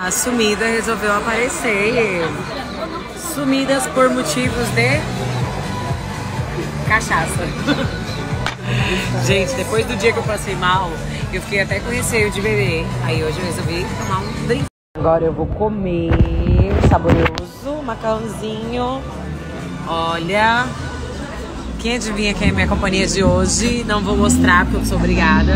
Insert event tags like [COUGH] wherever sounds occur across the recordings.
A sumida resolveu aparecer. Sumidas por motivos de cachaça. [LAUGHS] Gente, depois do dia que eu passei mal, eu fiquei até com receio de beber. Aí hoje eu resolvi tomar um drink. Agora eu vou comer saboroso macarrãozinho. Olha, quem adivinha quem é minha companhia de hoje? Não vou mostrar porque eu sou obrigada.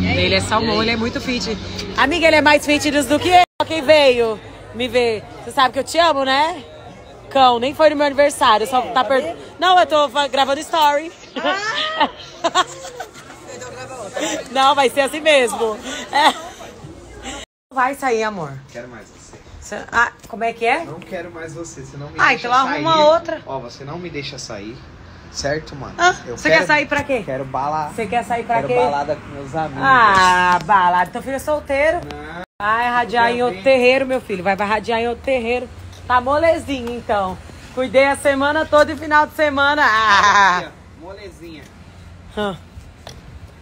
Ele é salmão, ele é muito fit. Amiga, ele é mais fitness do que eu. Quem veio me ver? Você sabe que eu te amo, né? Cão, nem foi no meu aniversário, só tá per... Não, eu tô gravando story. [LAUGHS] Não, vai ser assim mesmo. É. Vai sair, amor. Quero mais você. Você- Ah, como é que é? Não quero mais você. Você não me Ah, deixa então arruma sair. outra. Ó, você não me deixa sair. Certo, mano? Ah, você quero- quer sair pra quê? Quero balada. Você quer sair pra Quero quê? balada com meus amigos. Ah, balada. Teu filho é solteiro. Não. Vai radiar em outro terreiro, meu filho. Vai, vai radiar em outro terreiro. Tá molezinho, então. Cuidei a semana toda e final de semana. Ah. Molezinha.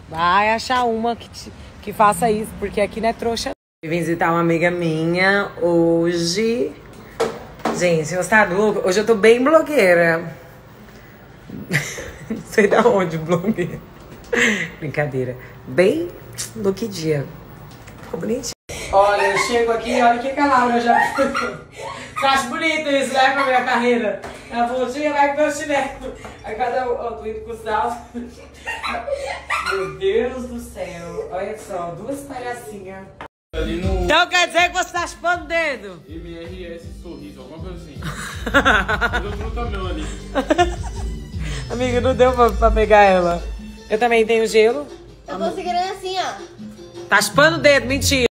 Vai achar uma que, te- que faça isso, porque aqui não é trouxa. Vim visitar uma amiga minha hoje. Gente, você tá louco? Hoje eu tô bem blogueira. [LAUGHS] Não sei da onde, blogueira. Brincadeira. Bem look dia. Ficou bonitinho. Olha, eu chego aqui, olha o que que a Laura já. Você [LAUGHS] acha bonito isso, né, pra minha carreira? Ela falou, tia, vai com meu chinelo. Aí cada um, ó, tô indo com o salto. Meu Deus do céu. Olha só, duas palhacinhas. No Então quer dizer que você tá chupando o dedo? MRS Sorriso, alguma coisa assim. [LAUGHS] Mas eu tô também ali. Amiga, não deu pra, pra pegar ela. Eu também tenho gelo. Eu tô segurando assim, ó. Tá chupando o dedo, mentira.